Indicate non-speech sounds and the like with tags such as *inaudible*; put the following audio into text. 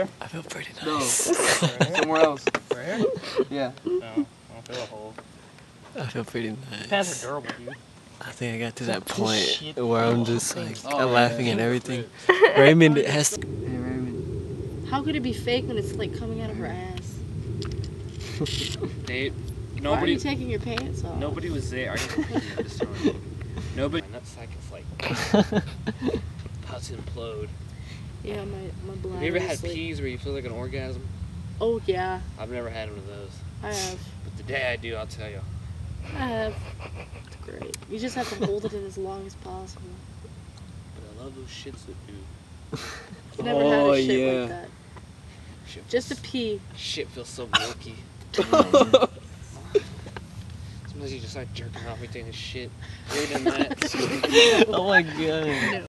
I feel pretty No. nice. *laughs* Somewhere else. Right here? Yeah. No, I don't feel a hole. I feel pretty Pants nice. are durable, dude. I think I got to that point shit. where I'm just like Oh, I'm laughing yeah. at everything. Raymond has to. Hey, Raymond. How could it be fake when it's like coming out of her ass? *laughs* They, Why are nobody, you taking your pants off? nobody was there. I can this time. Nobody. That sack is like *laughs* about to implode. Yeah, my my bladder. Have you ever had is, like- peas where you feel like an orgasm? Oh yeah, I've never had one of those. I have. But the day I do, I'll tell you. I have. It's great. You just have to hold it in as long as possible. But I love those shits that do. *laughs* I've never Oh, had a oh, shit yeah. like that. Shit Just a pee. Shit feels so *laughs* milky. Sometimes you just start jerking off everything and shit. You ever done that? *laughs* oh my god.